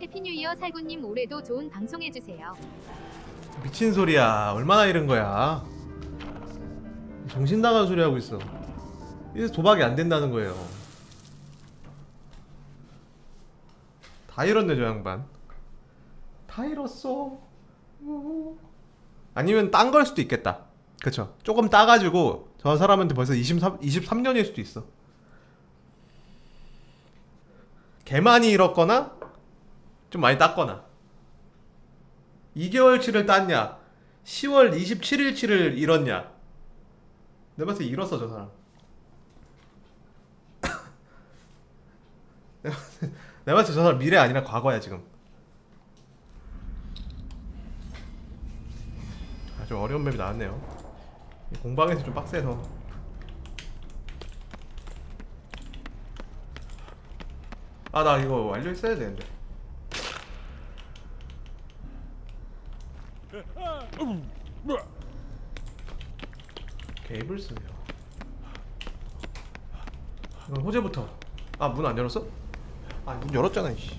해피뉴이어 살구님 올해도 좋은 방송 해주세요. 미친 소리야. 얼마나 이런 거야. 정신 나간 소리 하고 있어. 이래서 도박이 안 된다는 거예요. 다 잃었네 저 양반. 다 잃었어. 아니면 딴 걸 수도 있겠다. 그쵸? 조금 따가지고 저 사람한테 벌써 23, 23년일 수도 있어. 개 많이 잃었거나 좀 많이 땄거나. 2개월치를 땄냐? 10월 27일치를 잃었냐? 내가 봤을 때 잃었어 저 사람. 내가 봤을 때- 저 사람 미래 아니라 과거야 지금. 아주 어려운 맵이 나왔네요. 이 공방에서 좀 빡세서. 아 나 이거 완료했어야 되는데. 게이블스요. 이건 호재부터. 아 문 안 열었어? 아 문 열었잖아 이씨.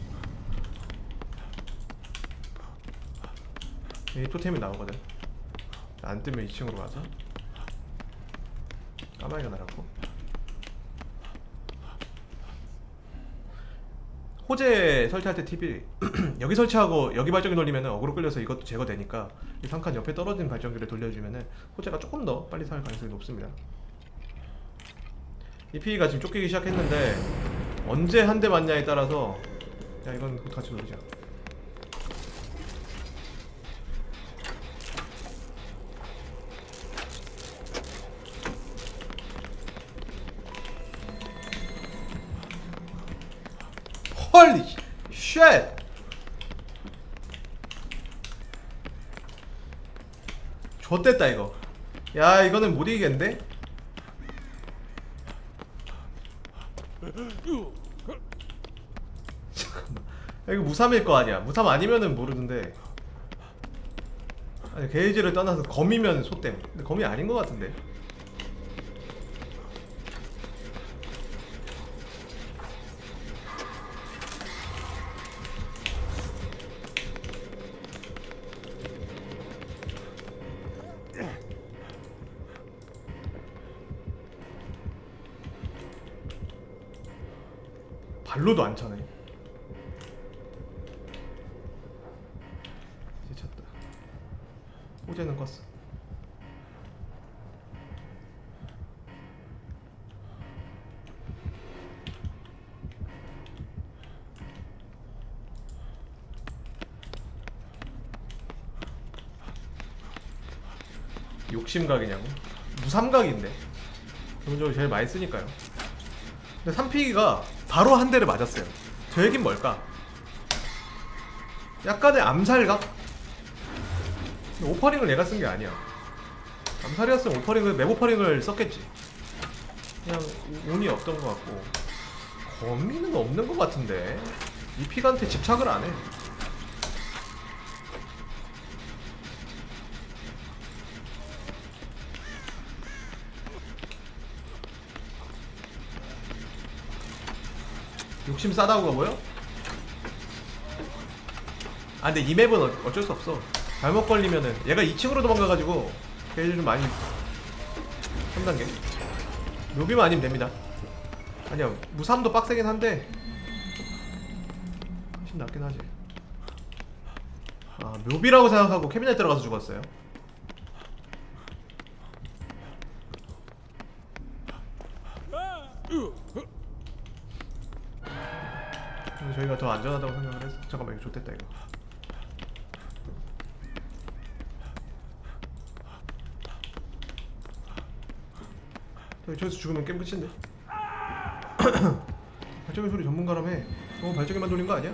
여기 토템이 나오거든. 안 뜨면 2층으로 가서 까마귀가 날았고. 호재 설치할 때 팁이 여기 설치하고 여기 발전기 돌리면 어그로 끌려서 이것도 제거되니까 이 상칸 옆에 떨어진 발전기를 돌려주면 호재가 조금 더 빨리 살 가능성이 높습니다. 이 피가 지금 쫓기기 시작했는데 언제 한 대 맞냐에 따라서 야 이건 같이 헐리 Shit! 좆됐다 이거. 야 이거는 못 이기겠는데? 잠깐만. 야, 이거 무삼일 거 아니야. 무삼 아니면은 모르는데. 아니 게이지를 떠나서 검이면 소땜 근데 검이 아닌 것 같은데 발로도 안 차네. 이제 찼다. 호재는 껐어. 욕심각이냐고? 무삼각인데. 기본적으로 제일 많이 쓰니까요. 근데 3피기가 바로 한 대를 맞았어요. 저 얘긴 뭘까? 약간의 암살각? 오퍼링을 얘가 쓴 게 아니야. 암살이었으면 오퍼링을, 맵 오퍼링을 썼겠지. 그냥 운이 없던 것 같고. 거미는 없는 것 같은데. 이 피가한테 집착을 안 해. 욕심 싸다고 보여? 아 근데 이 맵은 어, 어쩔 수 없어. 잘못 걸리면은 얘가 2층으로 도망가가지고 게이지 좀 많이 3단계? 묘비만 아니면 됩니다. 아니야 무삼도 빡세긴 한데 훨씬 낫긴 하지. 아 묘비라고 생각하고 캐비넷 들어가서 죽었어요 저희가 더 안전하다고 생각을 해서. 잠깐만 이거 좋됐다 이거. 저기 저기서 죽으면 게임 끝인데? 발전기 소리 전문가라며. 어 발전기만 돌린 거 아니야?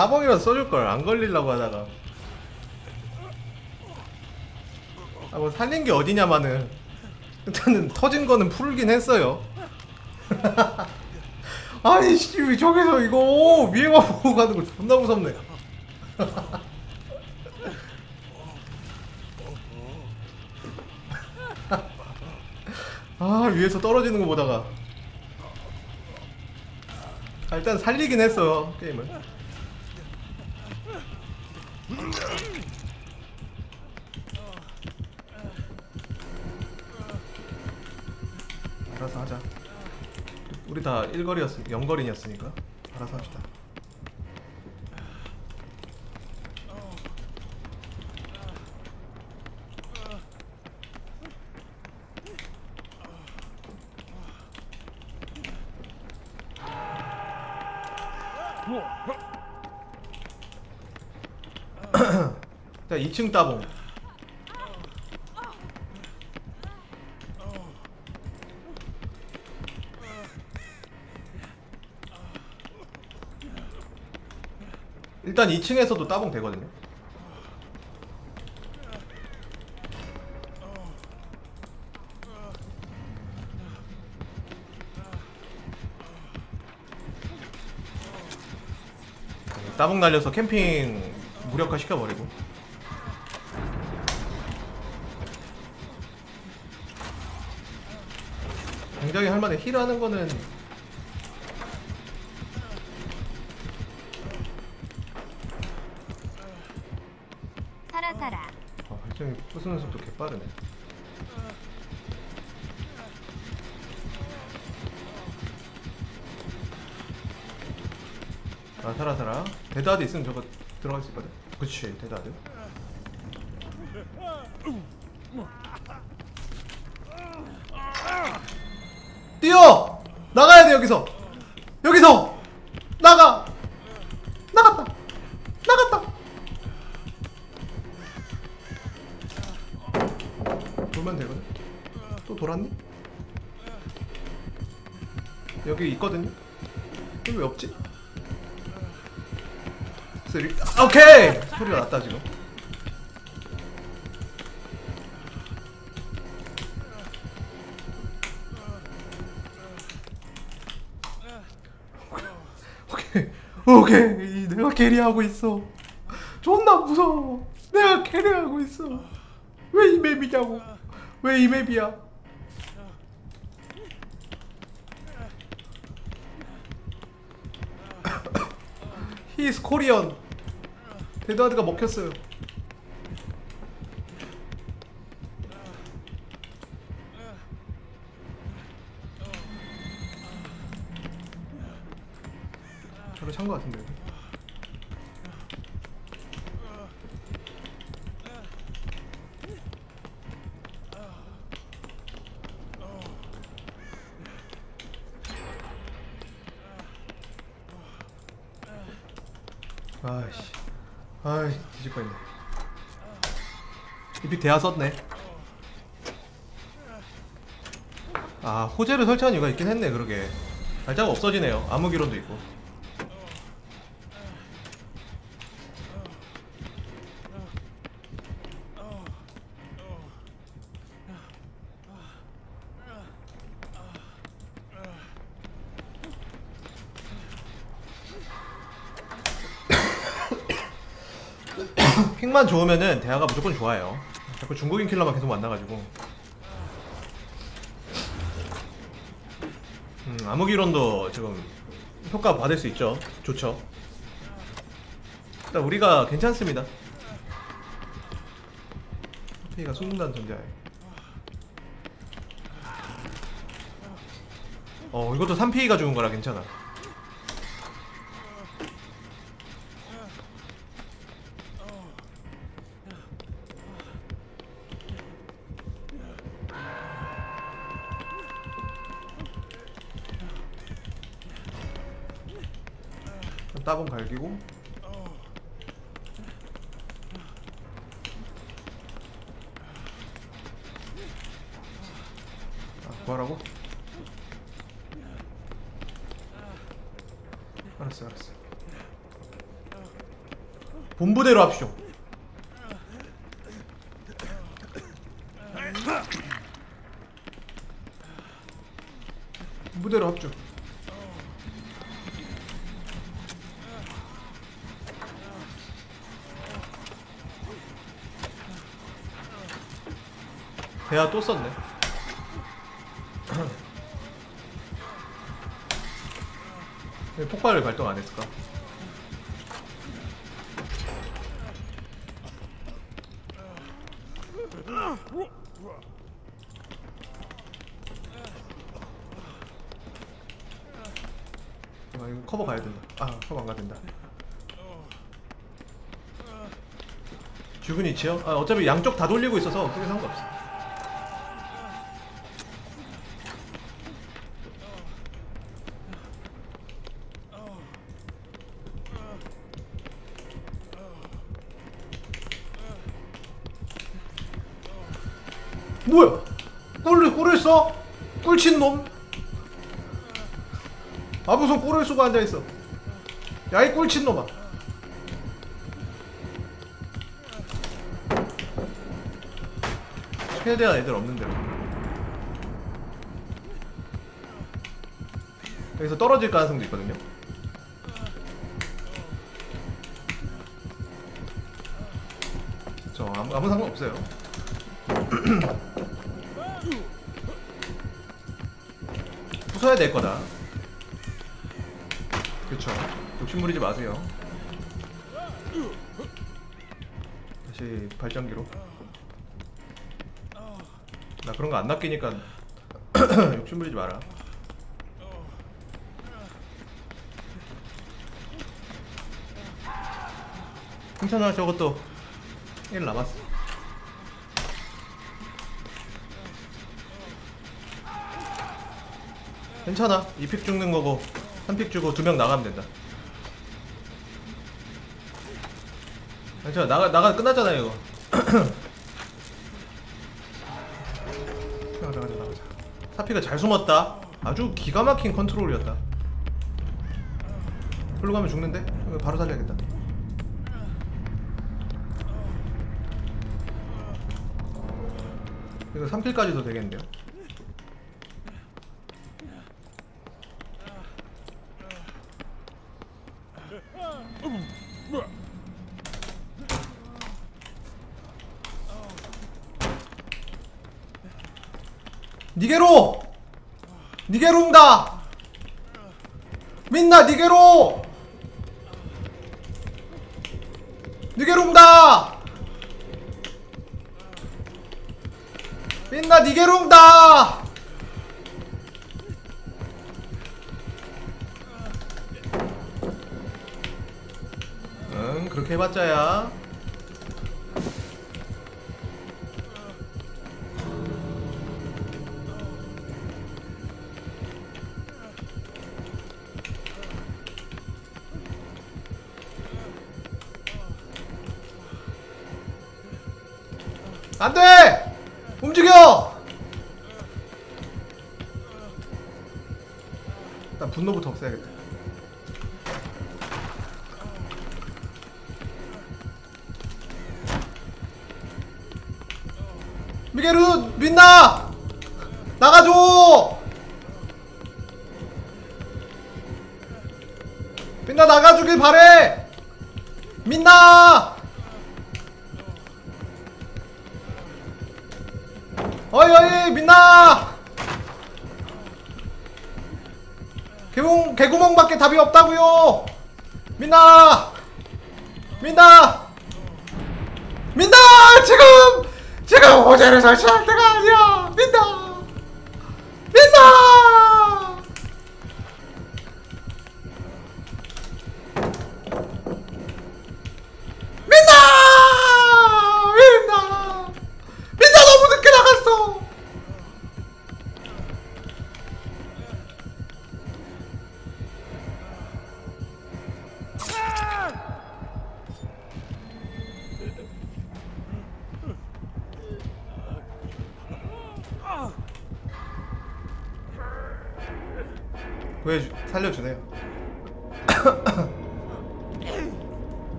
따봉이라도 써줄 걸 안 걸리려고 하다가. 아 뭐 살린 게 어디냐마는 일단은 터진 거는 풀긴 했어요. 아니 씨 저기서 이거 위에만 보고 가는 거 존나 무섭네. 아 위에서 떨어지는 거 보다가 아, 일단 살리긴 했어요 게임을 일거리였으 영거리였으니까. 알아서 합시다. 자 2층 따봉 일단 2층에서도 따봉 되거든요. 따봉 날려서 캠핑 무력화 시켜버리고. 굉장히 할만해. 힐하는 거는 부수는 속도 개빠르네. 아 살아 살아. 데드하드 있으면 저거 들어갈 수 있거든. 그치 데드하드. 뛰어! 나가야 돼 여기서 있거든요. 왜 없지? Three 아, 오케이! 소리가 났다 지금. 오케이 내가 carry하고 있어. 존나 무서워. 내가 carry하고 있어. 왜 이 맵이냐고. 왜 이 맵이야 히스 코리언. 데드하드가 먹혔어요 뒤질 뻔했네. 이픽 대하 썼네. 아 호재를 설치한 이유가 있긴 했네 그러게. 발자국 없어지네요. 암흑이론도 있고 픽만 좋으면은 대화가 무조건 좋아요. 자꾸 중국인 킬러만 계속 만나가지고. 음, 암흑이론도 지금 효과 받을 수 있죠. 좋죠. 일단 우리가 괜찮습니다. 3P가 숨는다는 전제하에 어 이것도 3P가 죽은 거라 괜찮아 따봉 갈기고 아, 구하라고? 알았어, 알았어. 본부대로 합시오. 본부대로 합죠. 대야 또 썼네. 왜 폭발을 발동 안 했을까? 아 이거 커버 가야 된다. 아 커버 안 가야 된다. 죽은 위치요? 아 어차피 양쪽 다 돌리고 있어서 크게 상관없어. 꿀친 놈? 아 무슨 꿀을 쓰고 앉아 있어? 야 이 꿀친 놈아! 최대한 애들 없는 데로. 여기서 떨어질 가능성도 있거든요. 저 아무, 아무 상관 없어요. 부숴야 될 거다. 그쵸. 욕심 부리지 마세요. 다시 발전기로. 나 그런 거 안 낚이니까 욕심 부리지 마라. 괜찮아, 저것도 1 남았어. 괜찮아. 2픽 죽는 거고 3픽 주고 2명 나가면 된다. 괜찮아. 나가 나가 끝났잖아 이거. 나가자 나가자. 사피가 잘 숨었다. 아주 기가 막힌 컨트롤이었다. 풀로 가면 죽는데? 바로 살려야겠다. 이거 3킬까지도 되겠는데요? 니게로! 니게로인다! 민나 니게로! 니게로인다! 민나 니게로인다! 응 그렇게 해봤자야 분노부터 없애야겠다. 미게루 민나 나가줘! 민나 나가주길 바래! 민나! 어이 어이 민나 개구멍 개구멍밖에 답이 없다고요! 민나 민나 민나 지금! 지금 호재를 설치할 때가 아니야! 민다 민다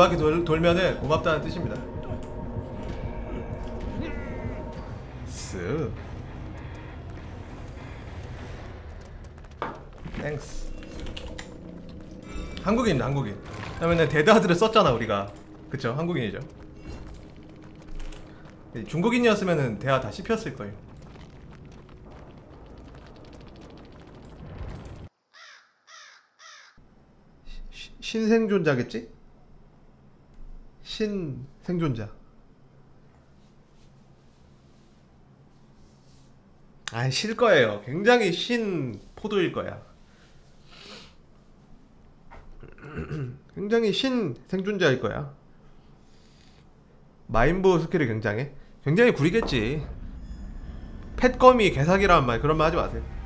바퀴 돌, 돌면은 고맙다는 뜻입니다. 쓱. Thanks. 한국인 한국인. 그다음에 데드하드를 썼잖아 우리가. 그쵸 한국인이죠. 중국인이었으면은 대화 다 씹혔을 거예요. 시- 신생존자겠지? 신 생존자. 아이 실 거예요. 굉장히 신 포도일 거야. 굉장히 신 생존자일 거야. 마인보 스킬이 굉장해. 굉장히 구리겠지. 펫검이 개사기란 말 그런 말 하지 마세요.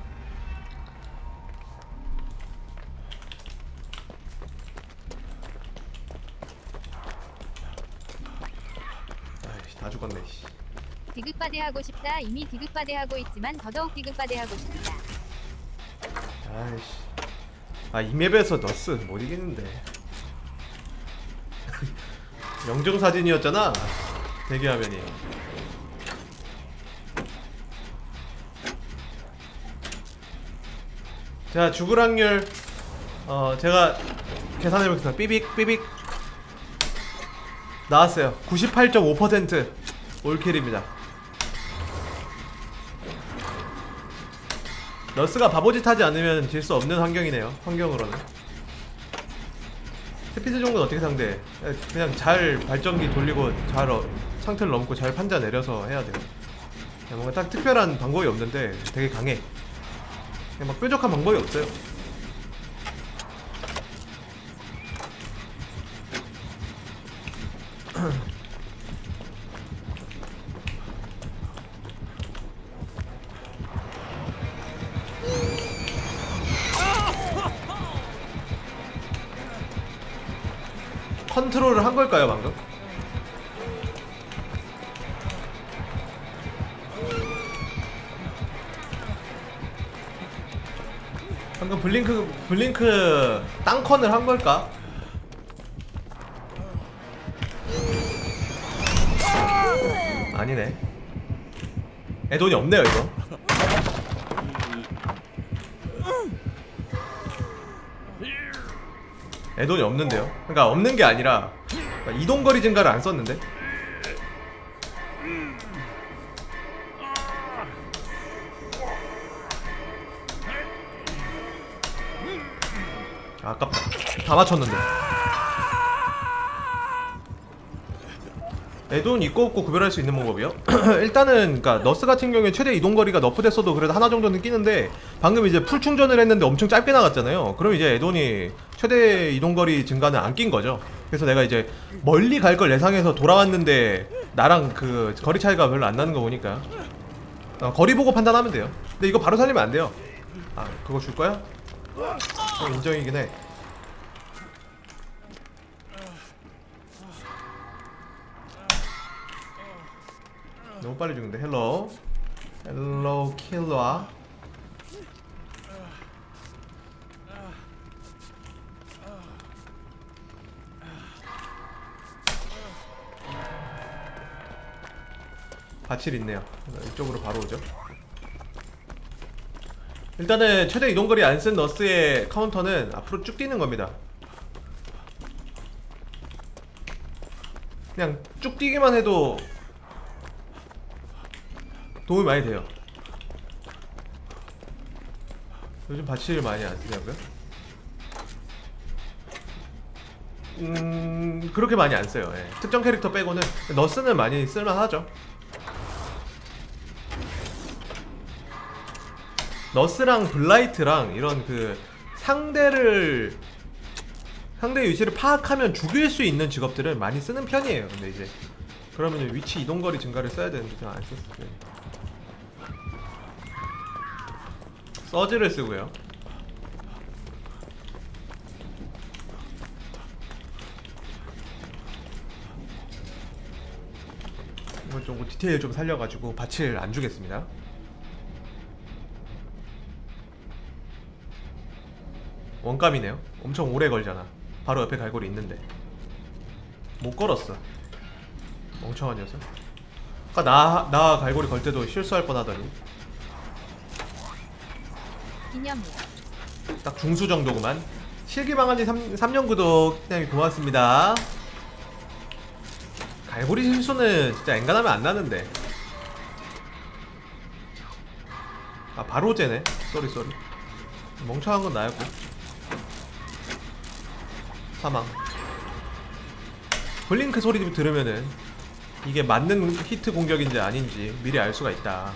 디귿바대하고 싶다. 이미 디귿바대하고 있지만 더더욱 디귿바대하고 싶다. 아이씨. 아, 이 맵에서 너스 못 이기는데. 영정 사진이었잖아. 대기화면이. 자, 죽을 확률 어, 제가 계산해 보겠습니다. 삐빅 삐빅 나왔어요. 98.5% 올킬입니다. 너스가 바보짓 하지 않으면 질 수 없는 환경이네요. 환경으로는. 스피드 정도는 어떻게 상대해? 그냥 잘 발전기 돌리고 잘 어, 상태를 넘고 잘 판자 내려서 해야 돼요. 뭔가 딱 특별한 방법이 없는데 되게 강해. 그냥 막 뾰족한 방법이 없어요. 땅컨을 한 걸까? 아니네. 애돈이 없네요 이거. 애돈이 없는데요? 그러니까 없는 게 아니라 그러니까 이동거리 증가를 안 썼는데? 다 맞췄는데. Add-on 있고 없고 구별할 수 있는 방법이요? 일단은 그러니까 Nurse 같은 경우에 최대 이동거리가 nerf 됐어도 그래도 하나 정도는 끼는데 방금 이제 full 충전을 했는데 엄청 짧게 나갔잖아요. 그럼 이제 add-on이 최대 이동거리 증가는 안 낀 거죠. 그래서 내가 이제 멀리 갈 걸 예상해서 돌아왔는데 나랑 그 거리 차이가 별로 안 나는 거 보니까. 어, 거리 보고 판단하면 돼요. 근데 이거 바로 살리면 안 돼요. 아 그거 줄 거야? 어, 인정이긴 해 너무 빨리 죽는데. 헬로. 헬로 킬러아 바칠 있네요. 이쪽으로 바로 오죠. 일단은 최대 이동거리 안 쓴 너스의 카운터는 앞으로 쭉 뛰는 겁니다. 그냥 쭉 뛰기만 해도 도움이 많이 돼요. 요즘 바치를 많이 안 쓰냐고요? 음 그렇게 많이 안 써요. 예. 특정 캐릭터 빼고는 너스는 많이 쓸만하죠. 너스랑 블라이트랑 이런 그 상대를 상대 위치를 파악하면 죽일 수 있는 직업들은 많이 쓰는 편이에요. 근데 이제 그러면 위치 이동거리 증가를 써야 되는데 그냥 안 썼어요. 서즈를 쓰고요. 이걸 좀 디테일 좀 살려가지고 밭을 안 주겠습니다. 원감이네요. 엄청 오래 걸잖아. 바로 옆에 갈고리 있는데 못 걸었어. 멍청한 녀석. 아까 나, 나 갈고리 걸 때도 실수할 뻔하더니 기념이야. 딱 중수 정도구만. 실기방한지 3, 3년 구독 그냥 고맙습니다. 갈고리 실수는 진짜 엔간하면 안 나는데. 아 바로 째네. Sorry sorry. 멍청한 건 나였고. 사망. Blink 소리 좀 들으면은 이게 맞는 히트 공격인지 아닌지 미리 알 수가 있다.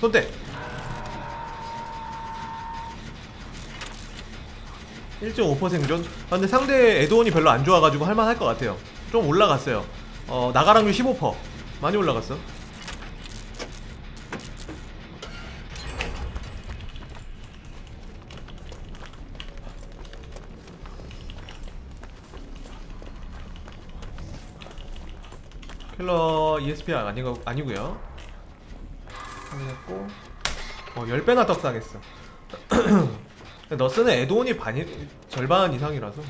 손대. 1.5% 생존? 아, 근데 상대 에드온이 별로 안 좋아가지고 할만할 것 같아요. 좀 올라갔어요. 어 나가랑률 15% 많이 올라갔어. 킬러 ESP가 아니고, 아니고요 확인했고 어 10배나 떡상했어. 너 쓰는 에드온이 반이 절반 이상이라서.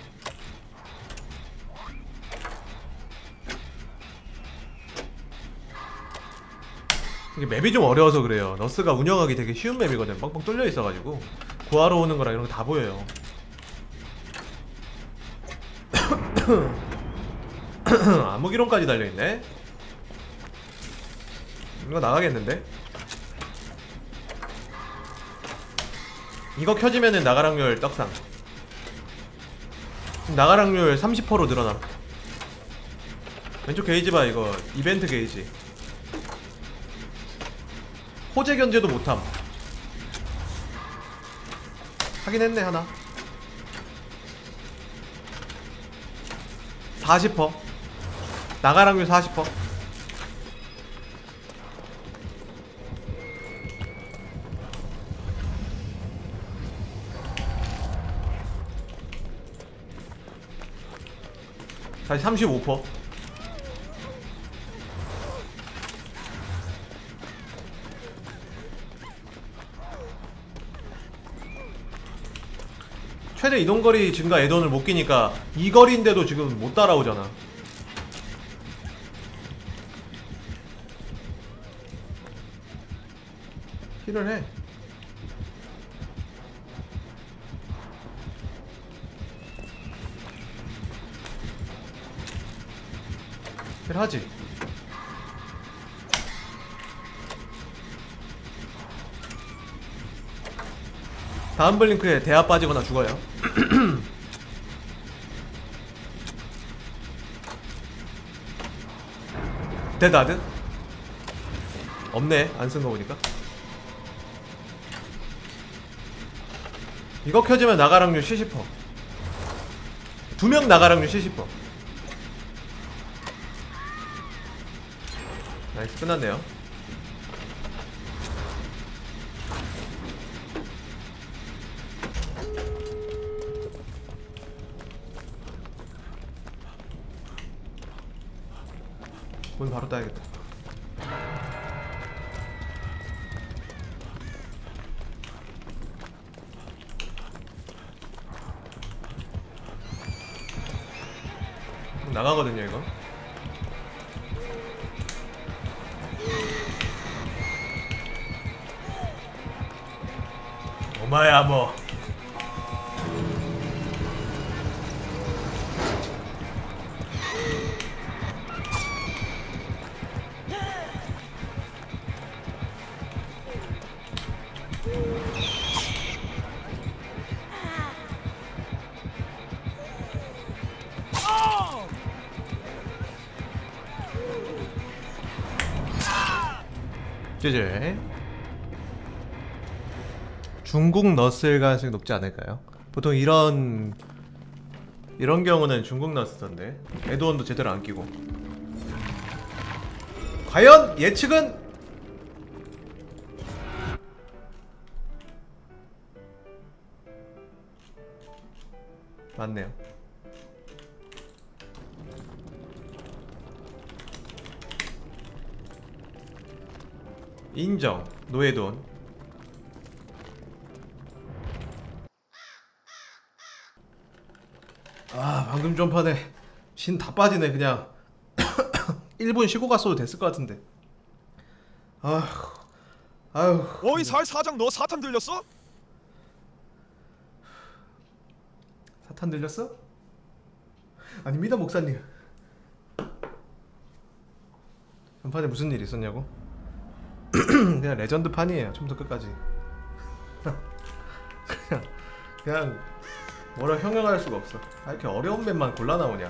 이게 맵이 좀 어려워서 그래요. 너스가 운영하기 되게 쉬운 맵이거든. 뻥뻥 뚫려 있어가지고. 구하러 오는 거랑 이런 거 다 보여요. 암흑이론까지 달려있네. 이거 나가겠는데? 이거 켜지면은 나가랑률 떡상. 지금 나가랑률 30%로 늘어나. 왼쪽 게이지 봐 이거. 이벤트 게이지. 호재 견제도 못함. 하긴 했네 하나. 40% 나가랑률 40% 다시 35%. 최대 이동거리 증가 에던을 못 끼니까 이 거리인데도 지금 못 따라오잖아. 힐을 해. 하지. 다음 블링크에 대화 빠지거나 죽어요. 데다드? 없네. 안 쓴 거 보니까. 이거 켜지면 나가랑률 70%. 두 명 나가랑률 70%. 끝났네요. 문 바로 따야겠다. 나가거든요 제제 중국 넣었을 가능성이 높지 않을까요? 보통 이런 이런 경우는 중국 넣었던데 에드원도 제대로 안 끼고 과연 예측은 맞네요. 인정. 노예돈. 아 방금 전판에 신다 빠지네 그냥 1분 쉬고 갔어도 됐을 것 같은데 아휴 아휴 어이 살 사장 너 사탄 들렸어? 사탄 들렸어? 아닙니다 목사님 전판에 무슨 일 있었냐고? 그냥 레전드 판이에요 처음부터 끝까지. 그냥 그냥 뭐라 형용할 수가 없어. 아 이렇게 어려운 맵만 골라 나오냐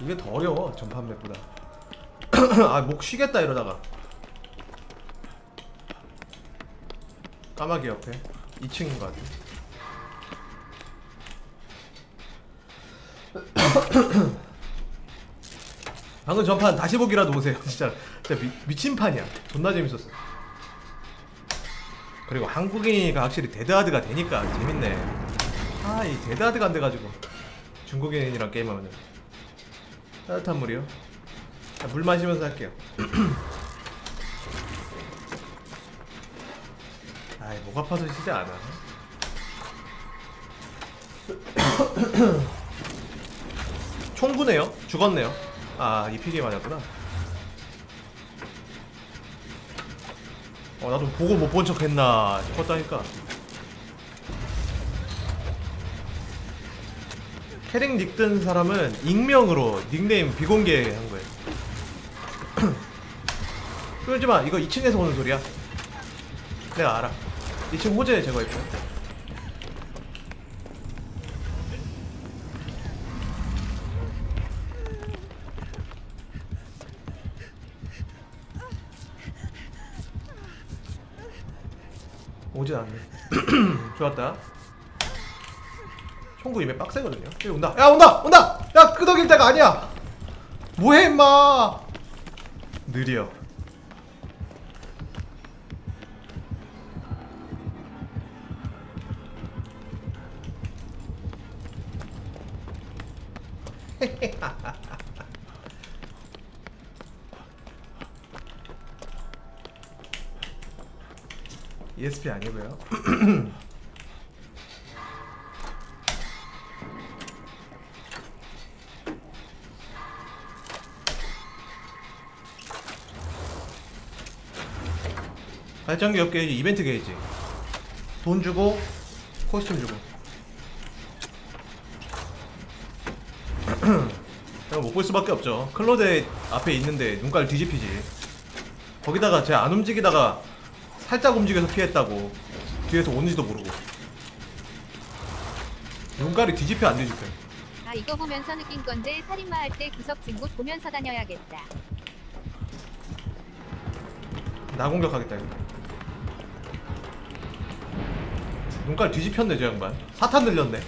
이게 더 어려워 전판 맵보다. 아 목 쉬겠다 이러다가. 까마귀 옆에. 2층인 것 같아 방금 전판 다시 보기라도 보세요. 진짜 진짜 미, 미친 판이야. 존나 재밌었어. 그리고 한국인이가 확실히 데드하드가 되니까 재밌네. 아 이 데드하드가 안 돼가지고 중국인이랑 게임하면은 따뜻한 물이요. 자, 물 마시면서 할게요. 아이 목 아파서 쉬지 않아. 총부네요. 죽었네요. 아, 이 피게 맞았구나. 어, 나도 보고 못 본 척 했나 싶었다니까. 캐릭 닉뜬 사람은 익명으로 닉네임 비공개 한 거예요. 그러지 마. 이거 2층에서 오는 소리야. 내가 알아. 2층 호재 제거했고. 오진 않네. 좋았다. 총구 입에 빡세거든요. 여기 온다. 야 온다 온다. 야 끄덕일 때가 아니야. 뭐해 임마. 느려. ESP 아니고요. 발전기 업 게이지, 이벤트 게이지. 돈 주고 costume 주고. 못 볼 수밖에 없죠. 클로데 앞에 있는데 눈깔 뒤집히지. 거기다가 쟤 안 움직이다가 살짝 움직여서 피했다고 뒤에서 오는지도 모르고. 눈깔이 뒤집혀 안 뒤집혀. 아 이거 보면서 느낀 건데 살인마 할 때 구석진 곳 보면서 다녀야겠다. 나 공격하겠다 이거. 눈깔 뒤집혔네 저 양반. 사탄 들렸네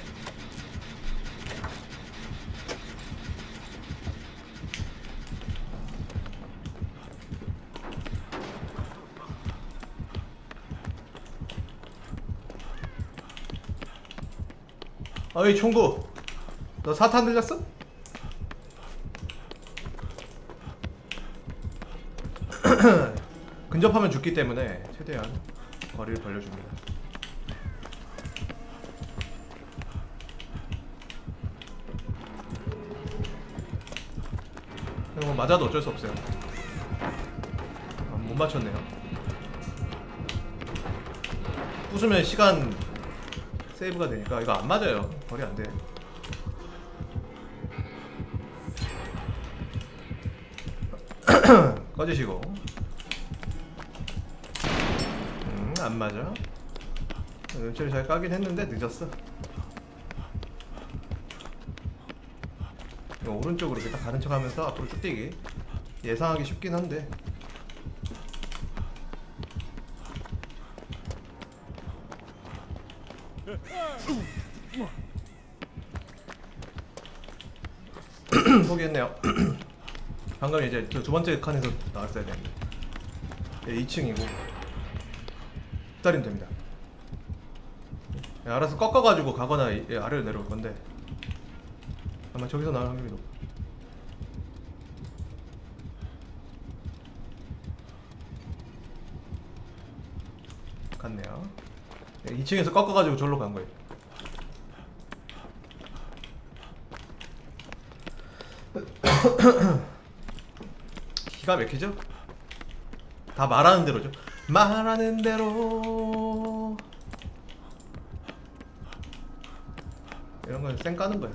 어이 총구 너 사탄 들렸어? 근접하면 죽기 때문에 최대한 거리를 벌려줍니다. 이거 뭐 맞아도 어쩔 수 없어요. 아, 못 맞췄네요. 부수면 시간 세이브가 되니까 이거 안 맞아요. 거리 안 돼. 꺼지시고. 음, 안 맞아. 눈치를 잘 까긴 했는데 늦었어. 이거 오른쪽으로 이렇게 딱 가는 척 하면서 앞으로 쭉 뛰기. 예상하기 쉽긴 한데 포기했네요. 방금 이제 저두 번째 칸에서 나왔어야 되는데. 예, 2층이고. 기다리면 됩니다. 예, 알아서 꺾어가지고 가거나 예, 아래로 내려올 건데. 아마 저기서 나올 확률이 높아 갔네요. 네, 2층에서 꺾어가지고 절로 간 거예요. 기가 막히죠? 다 말하는 대로죠. 말하는 대로 이런 건 쌩 까는 거야.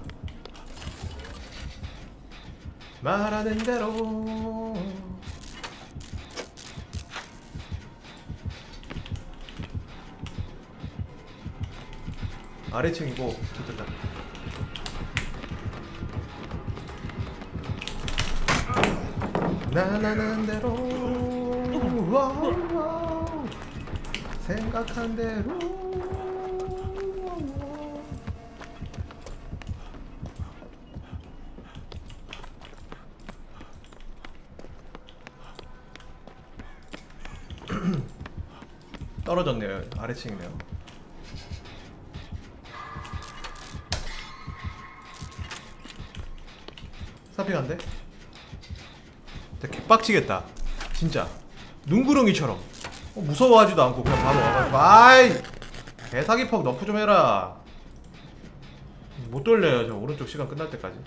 말하는 대로 아래층이고 좋겠다. 나나는 대로 와우, 와우. 생각한 대로 떨어졌네요 아래층이네요 사핑한데? 진짜 개빡치겠다. 진짜. 눈구렁이처럼. 어, 무서워하지도 않고 그냥 바로 와가지고. 아이! 개사기 퍽 너프 좀 해라. 못 돌려요 저 오른쪽 시간 끝날 때까지.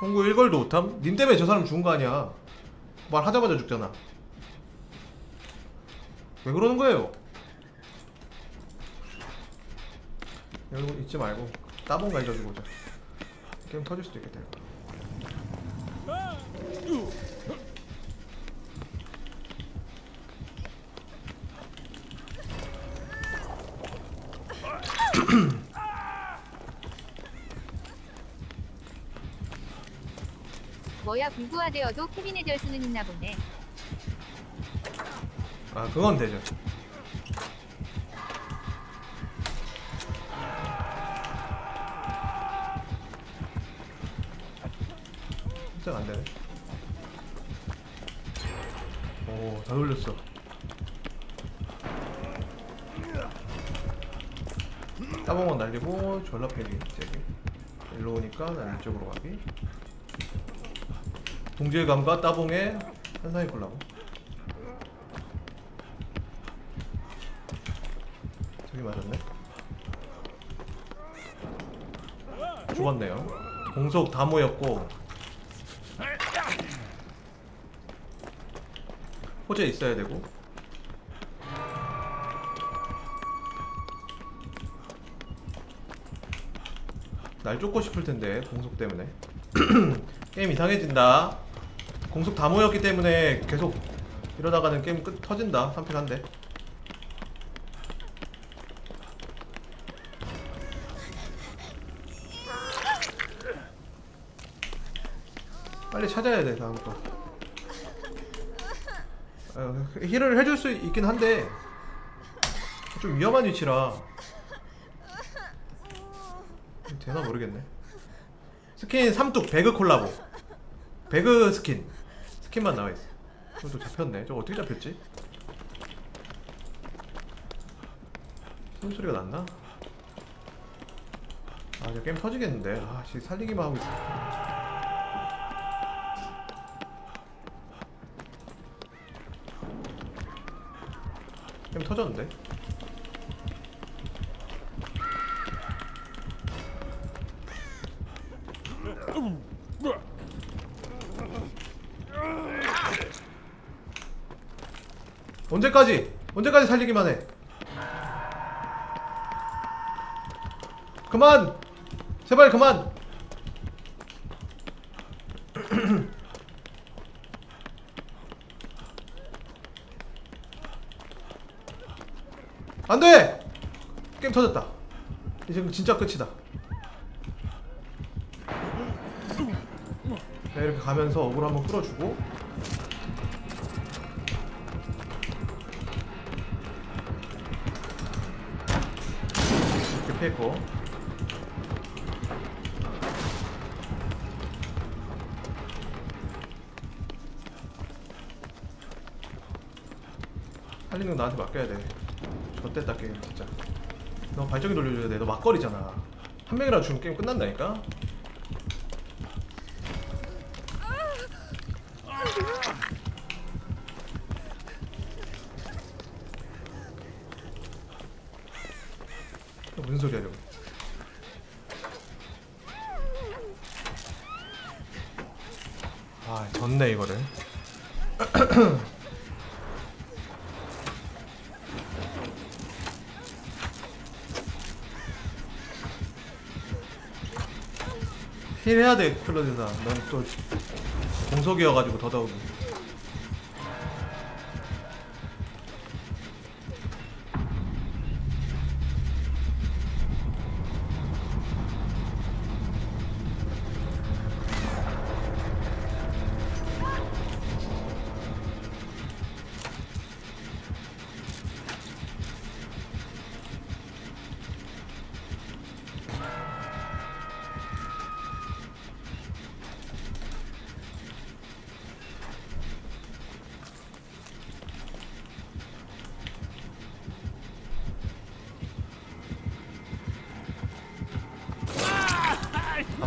송구 1걸도 못함? 님 때문에 저 사람 죽은 거 아니야. 말하자마자 죽잖아. 왜 그러는 거예요? 여러분 잊지 말고 따봉 갈겨주고 오자 게임 터질 수도 있겠다. 뭐야 불구하되어도 케빈의 절수는 있나 보네. 아 그건 되죠 오다 돌렸어. 따봉은 날리고 졸라 패기 째기 일로 오니까 난 이쪽으로 가기. 동질감과 따봉의 한상이 골라고 저기 맞았네. 죽었네요. 공속 다 모였고 호재 있어야 되고. 날 쫓고 싶을 텐데 공속 때문에. 게임 이상해진다. 공속 다 모였기 때문에 계속 이러다가는 게임 끝 터진다. 3 pick 한대 빨리 찾아야 돼 다음 거 어, heal을 해줄 수 있긴 한데 좀 위험한 위치라 되나 모르겠네. 스킨 삼뚝 배그 콜라보. 배그 스킨. 스킨만 나와있어. 저도 잡혔네. 저거 어떻게 잡혔지? 소리가 났나? 아 이제 게임 터지겠는데. 아 씨 살리기만 하고 있어 터졌는데? 언제까지? 언제까지 살리기만 해? 그만! 제발 그만! 안 돼! 게임 터졌다. 이제 진짜 끝이다. 자 이렇게 가면서 어그로 한번 끌어주고 이렇게 패고 할리는 나한테 맡겨야 돼. 좆됐다 게임 진짜. 너 발전기 돌려줘야 돼. 너 막걸리잖아. 한 명이라도 죽으면 게임 끝난다니까. 힐해야 돼 클로드나. 넌 또 공속이어가지고 더더욱.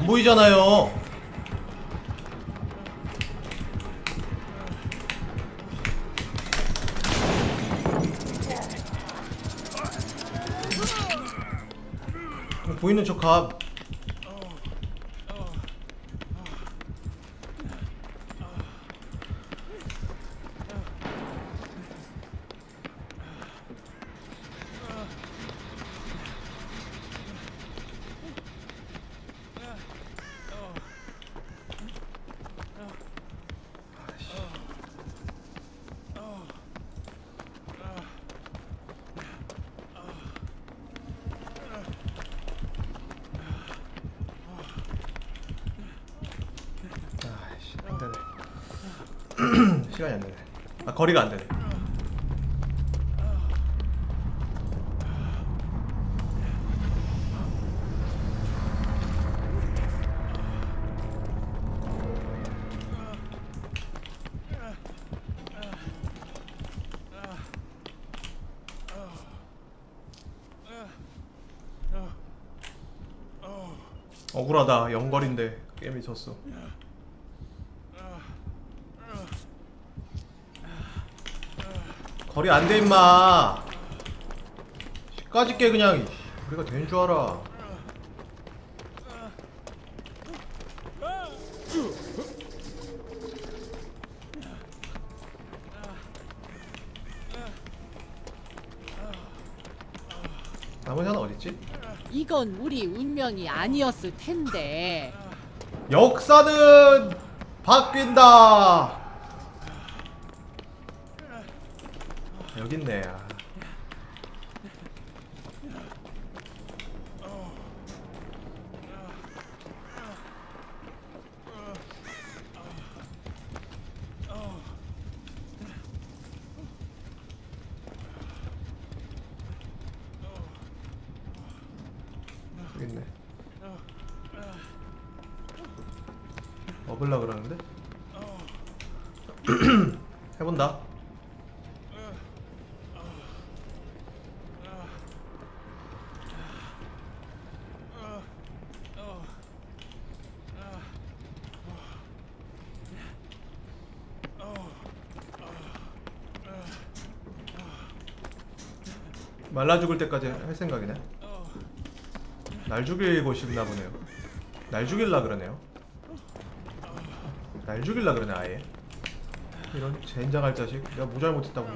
안 보이잖아요. 보이는 척 가. 아이씨, 안 되네. 시간이 안 되네. 아, 거리가 안 되네. 억울하다. 영거리인데 게임이 졌어. 거리 안 돼 임마. 까짓 게 그냥 우리가 된 줄 알아. 나머지 하나 어딨지? 이건 우리 운명이 아니었을 텐데. 역사는 바뀐다. 있네. 아. 먹을라 그러는데? 해본다. 말라 죽을 때까지 할 생각이네. 날 죽이고 싶나 보네요. 날 죽일라 그러네요. 날 죽일라 그러네 아예. 이런 젠장할 자식. 내가 뭐 잘못했다고.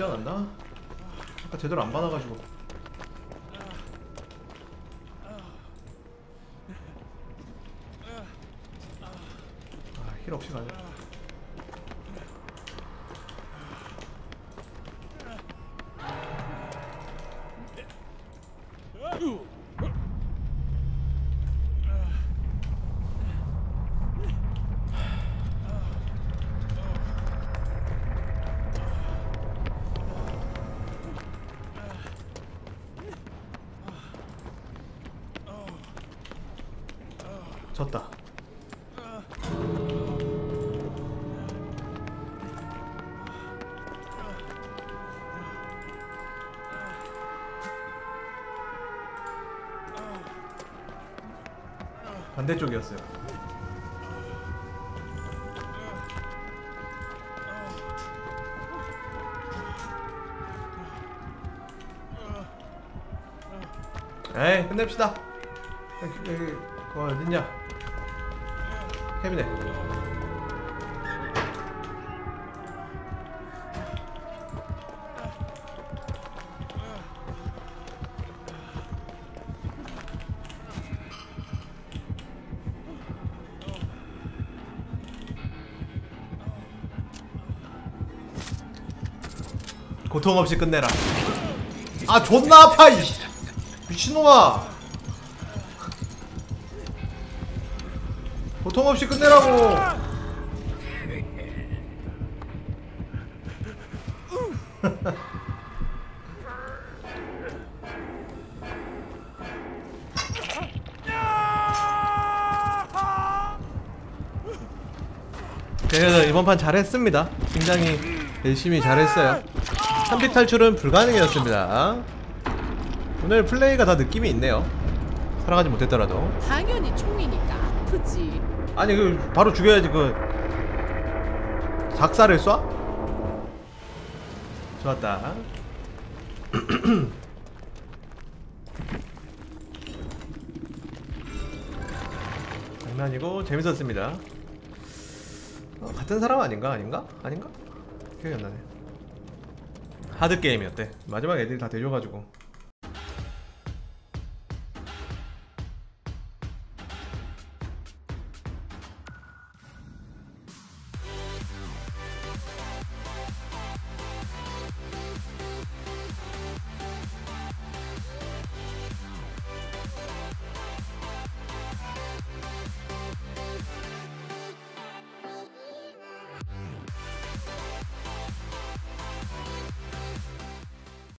있지 않았나? 아까 제대로 안 받아가지고. 아 힐 없이 가자. 으 졌다. 반대쪽이었어요. 에이 끝냅시다. 여기, 여기 그거 어딨냐? 캐비넷. 고통 없이 끝내라. 아 존나 아파 이 미친놈아. 고통 없이 끝내라고. 그래서 이번 판 잘했습니다. 굉장히 열심히 잘했어요. 3픽 탈출은 불가능이었습니다. 오늘 플레이가 다 느낌이 있네요. 살아가지 못했더라도. 당연히 총이니까 아프지. 아니 그 바로 죽여야지 그 작사를 쏴? 좋았다 장난이고 재밌었습니다 어, 같은 사람 아닌가? 아닌가? 아닌가? 기억이 안 나네 하드게임이었대 마지막 애들이 다 데려가지고